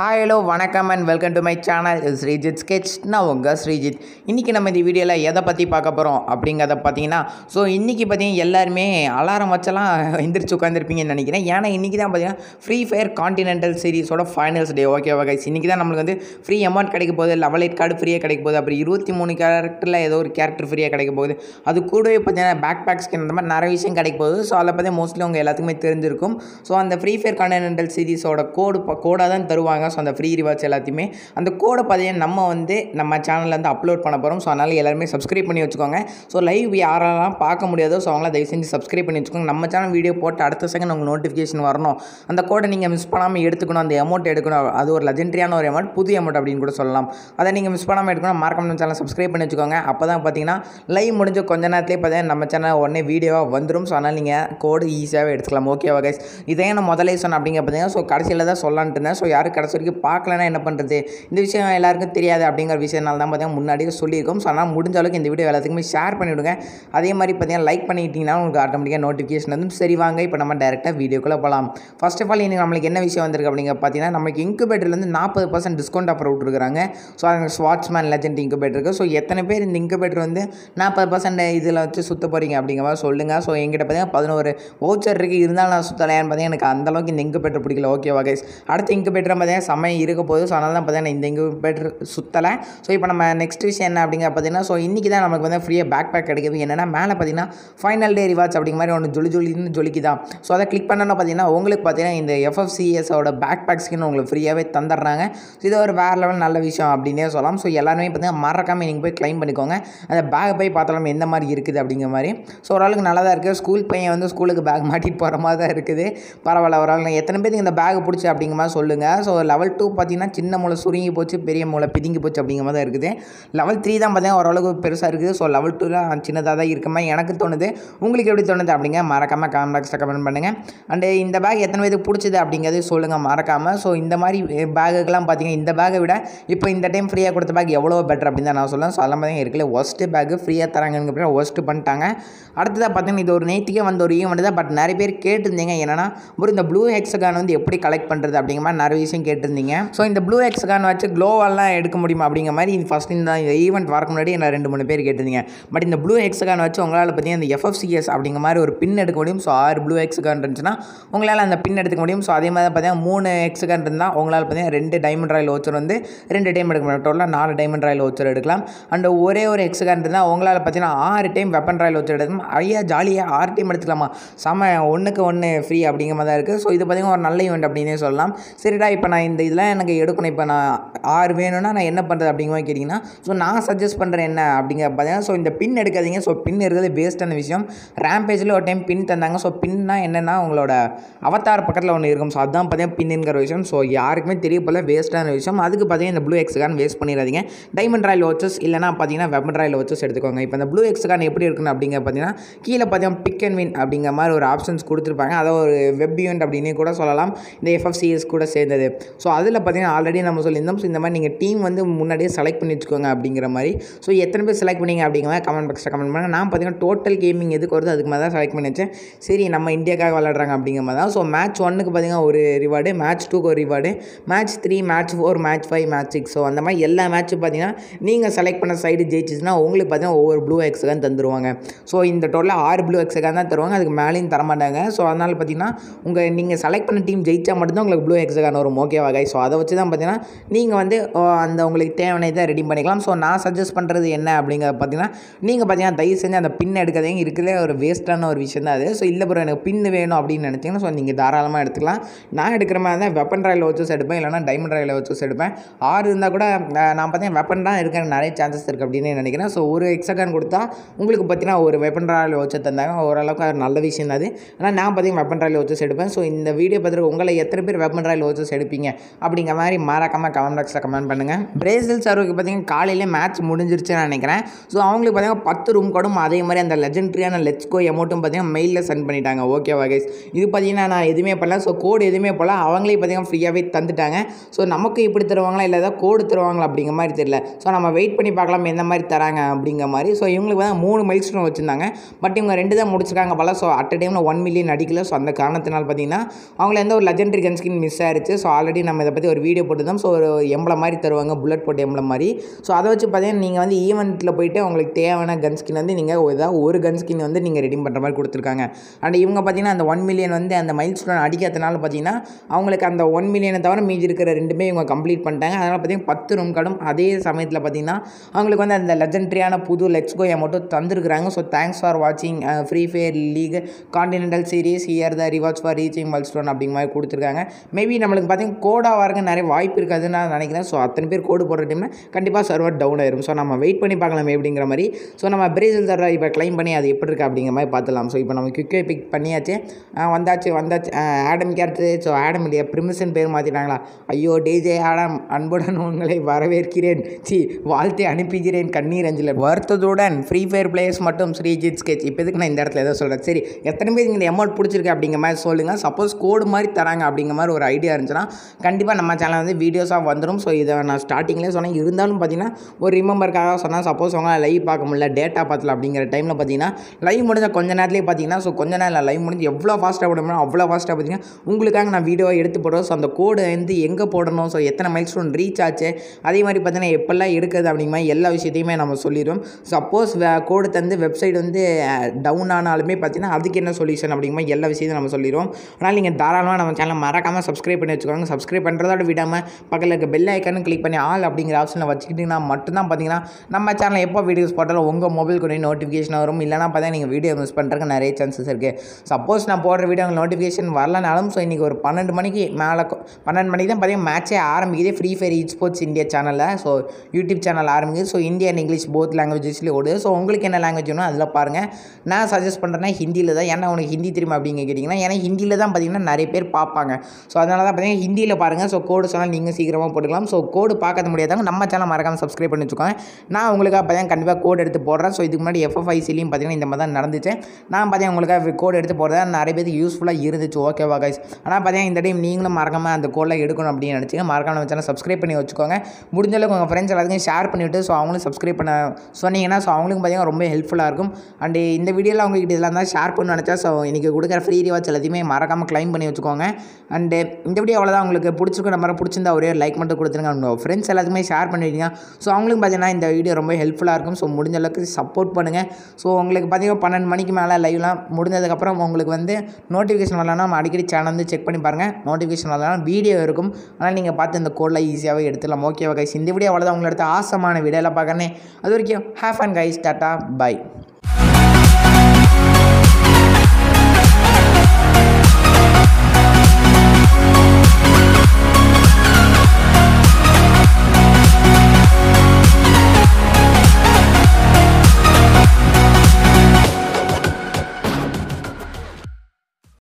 Hi hello வணக்கம் and welcome to my channel Sreejith sketch நான் உங்கள் ஸ்ரீஜித் இன்றைக்கி நம்ம இந்த வீடியோவில் எதை பற்றி பார்க்க போகிறோம் அப்படிங்கிறத பார்த்தீங்கன்னா ஸோ இன்றைக்கி பார்த்தீங்கன்னா எல்லாருமே அலாரம் வச்செல்லாம் எந்திரிச்சு உட்காந்துருப்பீங்கன்னு நினைக்கிறேன். ஏன்னா இன்றைக்கி தான் பார்த்தீங்கன்னா ஃப்ரீ ஃபயர் காண்டினென்டல் சீரிஸோட ஃபைனல்ஸ் டே ஓகே ஓகே இன்றைக்கி தான் நம்மளுக்கு வந்து ஃப்ரீ அமௌண்ட் கிடைக்க போகுது. லெவல் எயிட் கார்டு ஃப்ரீயாக கிடைக்க போகுது. அப்புறம் இருபத்தி மூணு கேரக்டரில் ஏதோ ஒரு கேரக்டர் ஃப்ரீயாக கிடைக்க போகுது. அது கூடவே பார்த்தீங்கன்னா பேக் பேக் ஸ்கின் அந்த மாதிரி நிறைய விஷயம் கிடைக்க போகுது. ஸோ அதை பார்த்தீங்கன்னா மோஸ்ட்லி உங்கள் எல்லாத்துக்குமே தெரிஞ்சிருக்கும். ஸோ அந்த ஃப்ரீ ஃபயர் காண்டினென்டல் சீரிஸோட கோடு கோடாக தான் தருவாங்க. ஸோ அந்த ஃப்ரீ ரிவார்ட்ஸ் எல்லாத்தையுமே அந்த கோடை பார்த்தீங்கன்னா நம்ம வந்து நம்ம சேனலில் வந்து அப்லோட் பண்ண போகிறோம் ஸோ அதனால் எல்லாருமே சப்ஸ்கிரைப் பண்ணி வச்சுக்கோங்க. ஸோ லைவ் யாரெல்லாம் பார்க்க முடியாதோ ஸோ அவங்களாம் தயவு செஞ்சு சப்ஸ்கிரைப் பண்ணி வச்சுக்கோங்க. நம்ம சேனல் வீடியோ போட்டு அடுத்த செகண்ட் உங்களுக்கு நோட்டிஃபிகேஷன் வரணும். அந்த கோடை நீங்கள் மிஸ் பண்ணாமல் எடுத்துக்கணும். அந்த அமௌண்ட் எடுக்கணும். அது ஒரு லெஜெண்ட்ரியான ஒரு அமௌண்ட் புது அமௌண்ட் அப்படின்னு கூட சொல்லலாம். அதை நீங்கள் மிஸ் பண்ணாமல் எடுக்கணும் மறக்காம நம்ம சேனல் சப்ஸ்கிரைப் பண்ணி வச்சுக்கோங்க. அப்போ தான் பார்த்தீங்கன்னா லைவ் முடிஞ்ச கொஞ்ச நேரத்துலேயே பார்த்தீங்கன்னா நம்ம சேனல் உடனே வீடியோவாக வந்துடும் ஸோ அதனால் நீங்கள் கோடு ஈஸியாகவே எடுத்துக்கலாம். ஓகேவா கைஸ் இதே நான் முதலே சொன்னேன் அப்படிங்க பார்த்தீங்கன்னா ஸோ கடைசியில் தான் சொல்லலான்ட்டு இருந்தேன். ஸோ யாரும் கடைசி வரைக்கும் பார்க்கலன்னா என்ன பண்ணுறது இந்த விஷயம் எல்லாருக்கும் தெரியாது அப்படிங்கிற விஷயனால தான் பார்த்தீங்கன்னா முன்னாடியே சொல்லியிருக்கோம். ஸோ அதனால் முடிஞ்ச அளவுக்கு இந்த வீடியோ எல்லாத்துக்குமே ஷேர் பண்ணிவிடுங்க. அதே மாதிரி பார்த்தீங்கன்னா லைக் பண்ணிட்டீங்கன்னா உங்களுக்கு ஆட்டோமேட்டிக்காக நோட்டிஃபிகேஷன் வந்து சரி வாங்க இப்போ நம்ம டேரெக்டாக வீடியோக்குள்ளே போகலாம் ஃபர்ஸ்ட் ஆஃப் ஆல் இன்றைக்கி நம்மளுக்கு என்ன விஷயம் வந்திருக்கு அப்படிங்க பார்த்தீங்கன்னா நம்மளுக்கு இன்குபேட்டர்லேருந்து நாற்பது பர்சன்ட் டிஸ்கவுண்ட் ஆஃபர் விட்டுருக்காங்க. ஸோ அதுக்கு ஸ்வாட்ச்மேன் லெஜெண்ட் இன்குபேட்டருக்கு ஸோ எத்தனை பேர் இந்த இன்குபேட்டர் வந்து நாற்பது பர்சன்ட் இதில் வச்சு சுத்த போகிறீங்க அப்படிங்கிற மாதிரி சொல்லுங்கள் ஸோ எங்கிட்ட பார்த்தீங்கன்னா பதினோரு வவுச்சர் இருக்குது இருந்தாலும் நான் சுற்றலையான்னு பார்த்தீங்கன்னா எனக்கு அந்தளவுக்கு இந்த இன்குபேட்டர் பிடிக்கல. ஓகேவா கைஸ் அடுத்த இன்குபேட்டர் பார்த்தீங்கன்னா செம்மையாக இருக்க போகுது. ஸோ அதனால தான் பார்த்தீங்கன்னா இந்த இன்குபேட்டர் சுற்றலை ஸோ இப்போ நம்ம நெக்ஸ்ட் விஷயம் என்ன அப்படிங்க பார்த்தீங்கன்னா ஸோ இன்றைக்கி தான் நமக்கு வந்து ஃப்ரீயாக பேக் பேக் கிடைக்குது. என்னென்னா மேலே பார்த்தீங்கன்னா ஃபைனல் டே ரிவார்ட்ஸ் அப்படிங்கிற மாதிரி ஒன்று ஜொலி ஜொலின்னு ஜொலிக்குதான் ஸோ அதை கிளிக் பண்ணோன்னா பார்த்தீங்கன்னா உங்களுக்கு பார்த்தீங்கன்னா இந்த எஃப்எஃப்சிஎஸோட பேக் பேக் ஸ்கின் உங்களுக்கு ஃப்ரீயாகவே தந்துடுறாங்க. ஸோ இது ஒரு வேறு லெவல் நல்ல விஷயம் அப்படின்னே சொல்லலாம். ஸோ எல்லாருமே பார்த்தீங்கன்னா மறக்காமல் நீங்கள் போய் க்ளைம் பண்ணிக்கோங்க. அந்த பேக் போய் பார்த்தாலும் எந்த மாதிரி இருக்குது அப்படிங்கிற மாதிரி. ஸோ ஓரளவுக்கு நல்லா தான் இருக்குது ஸ்கூல் பையன் வந்து ஸ்கூலுக்கு பேக் மாட்டிட்டு போகிற மாதிரி தான் இருக்குது. பரவாயில்ல ஒரு எத்தனை பேருக்கு இந்த பேக் பிடிச்சி அப்படிங்கிற மாதிரி சொல்லுங்கள் ஸோ லெவல் டூ பார்த்தீங்கன்னா சின்ன மூளை சுருங்கி போச்சு பெரிய மூளை பிதுங்கி போச்சு அப்படிங்கிற மாதிரி தான் இருக்குது. லெவல் த்ரீ தான் பார்த்தீங்கன்னா ஓரளவுக்கு பெருசாக இருக்குது. ஸோ லெவல் டூவில் சின்னதாக தான் இருக்க மாதிரி எனக்கு தோணுது. உங்களுக்கு எப்படி தோணுது அப்படிங்க மறக்காமல் காமெண்ட் பாக்ஸில் கமெண்ட் பண்ணுங்கள் அண்டு இந்த பேக் எத்தனை பேருக்கு பிடிச்சது அப்படிங்கிறது சொல்லுங்கள் மறக்காமல் ஸோ இந்த மாதிரி eh, பேகுக்கெல்லாம் பார்த்திங்கன்னா இந்த பேக்கை விட இப்போ இந்த டைம் ஃப்ரீயாக கொடுத்த பேக் எவ்வளோ பெட்டர் அப்படின்னு தான் நான் சொல்லுவேன். ஸோ அதெல்லாம் பார்த்திங்கன்னா இருக்குல்ல ஒஸ்ட்டு பேக்கு ஃப்ரீயாக தராங்கன்னு ஒஸ்ட்டு பண்ணிட்டாங்க. அடுத்ததாக பார்த்தீங்கன்னா இது ஒரு நேற்றுக்கே வந்த ஒரு ஈவெண்ட் தான். பட் நிறைய பேர் கேட்டிருந்தீங்க என்னென்னா ஒரு இந்த ப்ளூ ஹெக்ஸகான் வந்து எப்படி கலெக்ட் பண்ணுறது அப்படிங்கிற மாதிரி நிறைய விஷயம் கேட்டு கேட்டிருந்தீங்க. ஸோ இந்த ப்ளூ எக்ஸ்கான் வச்சு க்ளோவெல்லாம் எடுக்க முடியுமா அப்படிங்கிற மாதிரி இது ஃபஸ்ட் இந்த ஈவெண்ட் வரக்கு முன்னாடி என்ன ரெண்டு மூணு பேர் கேட்டிருந்தீங்க. பட் இந்த ப்ளூ எக்ஸ்கான் வச்சு உங்களால் பார்த்தீங்கன்னா இந்த எஃப்எஃப்சிஎஸ் அப்படிங்கிற மாதிரி ஒரு பின் எடுக்க முடியும்? ஸோ ஆறு ப்ளூ எக்ஸ்கான் இருந்துச்சுன்னா உங்களால் அந்த பின் எடுத்துக்க முடியும். ஸோ அதே மாதிரி பார்த்தீங்கன்னா மூணு எக்ஸ்கான் இருந்தால் உங்களால் பார்த்தீங்கன்னா ரெண்டு டைமண்ட் ராயல் ஓச்சர் வந்து ரெண்டு டைம் எடுக்க முடியும். டோட்டலாக நாலு டைமண்ட் ராயல் ஓச்சர் எடுக்கலாம். அண்ட் ஒரே ஒரு எக்ஸ்கான் இருந்தால் உங்களால் பார்த்தீங்கன்னா ஆறு டைம் வெப்பன் ராயல் ஓச்சர் எடுக்கலாம் ஐயா ஜாலியாக ஆறு டைம் எடுத்துக்கலாமா? செம ஒன்றுக்கு ஒன்று ஃப்ரீ அப்படிங்கிற மாதிரி தான் இருக்குது ஸோ இது பார்த்தீங்கன்னா ஒரு நல்ல ஈவெண்ட் அப்படின்னே சொல்லலாம். சரிடா இப்போ நான் இந்த இதெல்லாம் எனக்கு எடுக்கணும். இப்போ நான் ஆறு வேணும்னா நான் என்ன பண்ணுறது அப்படிங்கிற மாதிரி கேட்டிங்கன்னா ஸோ நான் சஜஸ்ட் பண்ணுறேன் என்ன அப்படிங்கிற பார்த்தீங்கன்னா ஸோ இந்த பின் எடுக்காதீங்க. ஸோ பின் இருக்கிறது வேஸ்ட்டான விஷயம். ரேம்பேஜில் ஒரு டைம் பின் தந்தாங்க. ஸோ பின்னா என்னென்னா உங்களோட அவத்தார் பக்கத்தில் ஒன்று இருக்கும். ஸோ அதுதான் பார்த்தீங்கன்னா பின்னுங்கிற விஷயம். ஸோ யாருக்குமே தெரிய போல வேஸ்ட்டான விஷயம். அதுக்கு பார்த்தீங்கன்னா இந்த ப்ளூ எக்ஸ்கான் வேஸ்ட் பண்ணிடாதீங்க டைமண்ட் ராயல் வாட்சஸ் இல்லைனா பார்த்தீங்கன்னா வெப்பன் ராயல் வாட்சஸ் எடுத்துக்கோங்க. இப்போ இந்த ப்ளூ எக்ஸ்கான் எப்படி இருக்குன்னு அப்படிங்க பார்த்தீங்கன்னா கீழே பார்த்தீங்கன்னா பிக் அண்ட் வின் அப்படிங்கிற மாதிரி ஒரு ஆப்ஷன்ஸ் கொடுத்துருப்பாங்க. அதை ஒரு வெப் ஈவெண்ட் அப்படின்னு கூட சொல்லலாம். இந்த எஃப்எஃப்சிஎஸ் கூட சேர்ந்தது. ஸோ அதில் பார்த்தீங்கன்னா ஆல்ரெடி நம்ம சொல்லியிருந்தோம். ஸோ இந்த மாதிரி நீங்கள் டீம் வந்து முன்னாடியே செலக்ட் பண்ணி வச்சுக்கோங்க அப்படிங்கிற மாதிரி. ஸோ எத்தனை பேர் செலக்ட் பண்ணீங்க அப்படிங்கிற மாதிரி கமெண்ட் பாக்ஸில் கமெண்ட் பண்ணுங்கள் நான் பார்த்தீங்கன்னா டோட்டல் கேமிங் எதுக்கு வருது அதுக்கு மாதிரி தான் செலக்ட் பண்ணி வச்சேன். சரி நம்ம இந்தியாக்காக விளாட்றாங்க அப்படிங்கிற மாதிரி தான். ஸோ மேட்ச் ஒன்னுக்கு பார்த்தீங்கன்னா ஒரு ரிவார்டு மேட்ச் டூக்கு ஒரு reward match three match four match five match six so அந்த மாதிரி எல்லா மேட்ச்சும் பார்த்தீங்கன்னா நீங்கள் செலக்ட் பண்ண சைடு ஜெயிச்சிச்சுன்னா உங்களுக்கு பார்த்தீங்கன்னா ஒவ்வொரு ப்ளூ எக்ஸுக்கான் தந்துருவாங்க. ஸோ இந்த டோட்டலாக ஆறு ப்ளூ எக்ஸுக்கான் தான் தருவாங்க. அதுக்கு மேலேயும் தரமாட்டாங்க. ஸோ அதனால் பார்த்தீங்கன்னா உங்கள் நீங்கள் செலக்ட் பண்ண டீம் ஜெயிச்சா மட்டும்தான் உங்களுக்கு ப்ளூ எக்ஸுக்கான் வரும். ஓகேவா ஓகே ஸோ அதை வச்சு தான் பார்த்தீங்கன்னா நீங்கள் வந்து அந்த உங்களுக்கு தேவையானதை ரெடி பண்ணிக்கலாம். ஸோ நான் சஜஸ்ட் பண்ணுறது என்ன அப்படிங்கிறத பார்த்தீங்கன்னா நீங்கள் பார்த்தீங்கன்னா தயவு செஞ்சு அந்த பின் எடுக்கிறதையும் இருக்கிறதே ஒரு வேஸ்ட்டான ஒரு விஷயம் தான் அது. ஸோ இல்லை ப்ரோ எனக்கு பின் வேணும் அப்படின்னு நினச்சிங்கன்னா ஸோ நீங்கள் தாராளமாக எடுத்துக்கலாம். நான் எடுக்கிற மாதிரி தான் வெப்பன் ட்ராயில் வச்சஸ் எடுப்பேன். இல்லைனா டைமண்ட் ராயல் வச்சஸ் எடுப்பேன். ஆறு இருந்தால் கூட நான் பார்த்தீங்கன்னா வெப்பன் தான் இருக்கிற நிறைய சான்சஸ் இருக்குது அப்படின்னு நினைக்கிறேன். ஸோ ஒரு எக்ஸகான் கொடுத்தா உங்களுக்கு பார்த்தீங்கன்னா ஒரு வெப்பன் ட்ராயில் வச்சு தந்தாங்க. ஓரளவுக்கு அது நல்ல விஷயம் தான் அது. ஆனால் நான் பார்த்தீங்கன்னா வெப்பன் ட்ராயில் வச்சஸ் எடுப்பேன். ஸோ இந்த வீடியோ பார்த்துட்டு உங்களை எத்தனை பேர் வெப்பன் ட்ராயில் வச்சஸ் எடுப்பீங்க? அப்படிங்கிற மாதிரி மறக்காமல் கமெண்ட் பாக்ஸில் கமெண்ட் பண்ணுங்கள் பிரேசில் சர்வுக்கு பார்த்தீங்கன்னா காலையிலே மேட்ச் முடிஞ்சிருச்சுன்னு நினைக்கிறேன். ஸோ அவங்களுக்கு பார்த்தீங்கன்னா பத்து ரூம் கோடும் அதே மாதிரி அந்த லெஜெண்ட்ரியான லெட்ஸ்கோ அமௌண்ட்டும் பார்த்தீங்கன்னா மெயிலில் சென்ட் பண்ணிட்டாங்க. ஓகேவா கைஸ் இது பார்த்தீங்கன்னா நான் எதுவுமே பண்ணல. ஸோ கோடு எதுவுமே போல அவங்களே பார்த்தீங்கன்னா ஃப்ரீயாகவே தந்துட்டாங்க. ஸோ நமக்கு இப்படி தருவாங்களா இல்லை ஏதாவது கோடு தருவாங்களா அப்படிங்கிற மாதிரி தெரியல. ஸோ நம்ம வெயிட் பண்ணி பார்க்கலாம் எந்த மாதிரி தராங்க அப்படிங்கிற மாதிரி. ஸோ இவங்களுக்கு வந்து மூணு மைல் ஸ்டோன் வச்சுருந்தாங்க. பட் இவங்க ரெண்டு தான் முடிச்சிருக்காங்க போல. ஸோ அட் டைமில் ஒன் மில்லியன் அடிக்கல. ஸோ அந்த காரணத்தினால் பார்த்தீங்கன்னா அவங்கள எந்த ஒரு லெஜெண்டரி கன்ஸ்கின் மிஸ் ஆயிடுச்சு ஸோ ஆல்ரெடி நம்ம இதை பற்றி ஒரு வீடியோ போட்டுருந்தோம். ஸோ ஒரு எம்பளம் மாதிரி தருவாங்க புல்லட் போட்டு எம்பளம் மாதிரி. ஸோ அதை வச்சு பார்த்தீங்கன்னா நீங்கள் வந்து ஈவெண்ட்டில் போயிட்டு உங்களுக்கு தேவையான கன் ஸ்கின் வந்து நீங்கள் ஏதாவது ஒரு கன் ஸ்கின் வந்து நீங்கள் ரெடி பண்ணுற மாதிரி கொடுத்துருக்காங்க. அண்ட் இவங்க பார்த்தீங்கன்னா அந்த ஒன் மில்லியன் வந்து அந்த மைல் ஸ்டோன் அடிக்கிறதுனால பார்த்தீங்கன்னா அவங்களுக்கு அந்த ஒன் மில்லியனை தவிர மீதி இருக்கிற ரெண்டுமே இவங்க கம்ப்ளீட் பண்ணிட்டாங்க. அதனால் பார்த்தீங்கன்னா பத்து ரூம் கார்டும் அதே சமயத்தில் பார்த்தீங்கன்னா அவங்களுக்கு வந்து அந்த லெஜெண்ட்ரியான புது லெட்ஸ் கோ மட்டும் தந்துருக்குறாங்க. ஸோ தேங்க்ஸ் ஃபார் வாட்சிங் free fire league continental series here the rewards for reaching milestone அப்படிங்கிற மாதிரி கொடுத்துருக்காங்க. மேபி நம்மளுக்கு பார்த்தீங்கன்னா கோடாக வரங்க நிறைய வாய்ப்பு இருக்காதுன்னு நான் நினைக்கிறேன். ஸோ அத்தனை பேர் கோடு போடுற டைமில் கண்டிப்பாக சர்வர் டவுன் ஆயிரும். ஸோ நம்ம வெயிட் பண்ணி பார்க்கலாம் எப்படிங்கிற மாதிரி. ஸோ நம்ம பிரேசில் சர்வர் இப்போ கிளைம் பண்ணி அது எப்படி இருக்குது அப்படிங்கிற மாதிரி பார்த்துலாம் ஸோ இப்போ நம்ம குயிக்கே பிக் பண்ணியாச்சு. வந்தாச்சு வந்தாச்சு. ஆடம் கேரக்டர் ஸோ ஆடம் இல்லையா பிரிமிசன் பேர் மாற்றிட்டாங்களா ஐயோ டேஜே ஆடம் அன்புடன் உங்களை வரவேற்கிறேன். சி வாழ்த்தை அனுப்புகிறேன். கண்ணீர் அஞ்சல. வருத்தத்துடன் ஃப்ரீ ஃபயர் பிளேயர்ஸ் மட்டும் ஸ்ரீஜித் ஸ்கெச் இப்போ எதுக்கு நான் இந்த இடத்துல ஏதோ சொல்கிறேன் சரி எத்தனை பேர் இந்த அமௌண்ட் பிடிச்சிருக்கு அப்படிங்கிற மாதிரி சொல்லுங்கள் சப்போஸ் கோடு மாதிரி தராங்க அப்படிங்கிற மாதிரி ஒரு ஐடியா இருந்துச்சுன்னா கண்டிப்பாக நம்ம சேனல் வந்து வீடியோஸாக வந்துடும் ஸோ இதை நான் ஸ்டார்டிங்லேயே சொன்னேன். இருந்தாலும் பார்த்தீங்கன்னா ஒரு ரிமெம்பருக்காக சொன்னால் சப்போஸ் அவங்க லைவ் பார்க்க முடியல டேட்டா பார்த்தல அப்படிங்கிற டைமில் பார்த்தீங்கன்னா லைவ் முடிஞ்ச கொஞ்ச நேரத்துலேயே பார்த்தீங்கன்னா ஸோ கொஞ்ச நேரம் லைவ் முடிஞ்சு எவ்வளோ ஃபாஸ்ட்டாக போட முடியும் அவ்வளோ ஃபாஸ்ட்டாக பார்த்தீங்கன்னா உங்களுக்காக நான் வீடியோ எடுத்து போடுறோம். ஸோ அந்த கோடு வந்து எங்கே போடணும்? ஸோ எத்தனை மைல் ஸ்டோன் ரீச் ஆச்சு? அதே மாதிரி பார்த்தீங்கன்னா எப்பெல்லாம் எடுக்கிறது அப்படிங்கிற மாதிரி எல்லா விஷயத்தையுமே நம்ம சொல்லிடுவோம் சப்போஸ் கோடு தந்து வெப்சைட் வந்து டவுன் ஆனாலுமே பார்த்தீங்கன்னா அதுக்கு என்ன சொல்யூஷன் அப்படிங்கிற மாதிரி எல்லா விஷயத்தையும் நம்ம சொல்லிடுவோம் ஆனால் நீங்கள் தாராளமாக நம்ம சேனலை மறக்காமல் சப்ஸ்கிரைப் பண்ணி வச்சுக்கோங்க. சப்ஸ்கிரைப் பண்ணுறதோட விடாமல் பக்கத்தில் இருக்க பெல் ஐக்கானு கிளிக் பண்ணி ஆல் அப்படிங்கிற ஆப்ஷனில் வச்சுக்கிட்டிங்கன்னா மட்டும்தான் பார்த்தீங்கன்னா நம்ம சேனலில் எப்போ வீடியோஸ் போட்டாலும் உங்கள் மொபைல் கூட நோட்டிஃபிகேஷன் வரும். இல்லைனா பார்த்தா நீங்கள் வீடியோ மிஸ் பண்ணுறதுக்கு நிறைய சான்சஸ் இருக்குது சப்போஸ் நான் போடுற வீடியோ நோட்டிஃபிகேஷன் வரலனாலும் ஸோ இன்றைக்கி ஒரு பன்னெண்டு மணிக்கு மேலே பன்னெண்டு மணிக்கு தான் பார்த்தீங்கன்னா மேட்சே ஆரம்பிக்குது. ஃப்ரீ ஃபயர் இ ஸ்போர்ட்ஸ் இந்தியா சேனலில் ஸோ யூடியூப் சேனல் ஆரம்பிக்குது. So India and English both லாங்குவேஜஸ்லேயே ஓடுது. ஸோ உங்களுக்கு என்ன லாங்குவேஜ் வேணும் அதில் பாருங்கள் நான் சஜஸ்ட் பண்ணுறேன்னா ஹிந்தியில் தான் ஏன்னா உனக்கு ஹிந்தி தெரியுமா அப்படிங்க கேட்டிங்கன்னா ஏன்னா ஹிந்தியில் தான் பார்த்தீங்கன்னா நிறைய பேர் பார்ப்பாங்க. ஸோ அதனால தான் பார்த்தீங்கன்னா ஹிந்தியில் பாருங்கள் ஸோ கோடு சொன்னால் நீங்கள் சீக்கிரமாக போட்டுக்கலாம். ஸோ கோடு பார்க்க முடியாதவங்க நம்ம சேனல் மறக்காமல் சப்ஸ்கிரைப் பண்ணி வச்சுக்கோங்க. நான் உங்களுக்காக பார்த்தீங்கன்னா கண்டிப்பாக கோடு எடுத்து போடுறேன். ஸோ இதுக்கு முன்னாடி எஃப்எஃப்ஐசிலையும் பார்த்தீங்கன்னா இந்த மாதிரி தான் நடந்துச்சு. நான் பார்த்தீங்கன்னா உங்களுக்காக கோடு எடுத்து போடுறதா நிறைய பேருக்கு யூஸ்ஃபுல்லாக இருந்துச்சு. ஓகேவா கைஸ் ஆனால் பார்த்தீங்கன்னா இந்த டைம் நீங்களும் மறக்காமல் அந்த கோடில் எடுக்கணும் அப்படின்னு நினச்சிங்க. மறக்காம நம்ம சேனல் சப்ஸ்கிரைப் பண்ணி வச்சுக்கோங்க. முடிஞ்ச அளவுக்கு உங்கள் ஃப்ரெண்ட்ஸ் எல்லாத்தையும் ஷேர் பண்ணிவிட்டு ஸோ அவங்களும் சப்ஸ்கிரைப் பண்ண சொன்னீங்கன்னா ஸோ அவங்களுக்கும் பார்த்தீங்கன்னா ரொம்ப ஹெல்ப்ஃபுல்லாக இருக்கும். அண்டு இந்த வீடியோவில் அவங்ககிட்ட இதெல்லாம் தான் ஷேர் பண்ண நினச்சா ஸோ இன்றைக்கி கொடுக்குற ஃப்ரீ ரிவார்ட்ஸ் எல்லாத்தையுமே மறக்காமல் க்ளைம் பண்ணி வச்சுக்கோங்க. அண்டு இந்த வீடியோ அவ்வளோதான் உங்களுக்கு பிடிச்சிருக்கும் நம்ம பிடிச்சிருந்தா ஒரே லைக் மட்டும் கொடுத்துருங்க. அவங்க ஃப்ரெண்ட்ஸ் எல்லாத்துக்குமே ஷேர் பண்ணிவிடுங்க ஸோ அவங்களுக்கும் பார்த்தீங்கன்னா இந்த வீடியோ ரொம்ப ஹெல்ப்ஃபுல்லாக இருக்கும். ஸோ முடிஞ்ச அளவுக்கு சப்போர்ட் பண்ணுங்கள் ஸோ உங்களுக்கு பார்த்தீங்கன்னா பன்னெண்டு மணிக்கு மேலே லைவ்லாம் முடிஞ்சதுக்கப்புறம் உங்களுக்கு வந்து நோட்டிஃபிகேஷன் வரலாம் நம்ம அடிக்கடி சேனல் வந்து செக் பண்ணி பாருங்கள் நோட்டிஃபிகேஷன் வரலாம் வீடியோ இருக்கும். ஆனால் நீங்கள் பார்த்து இந்த கோடெலாம் ஈஸியாகவே எடுத்துடலாம். ஓகேவா கைஸ் இந்த வீடியோ அவ்வளோதான் உங்களை எடுத்த ஆசமான வீடியோவில் பார்க்கறேன். அது வரைக்கும் have and guys tata bye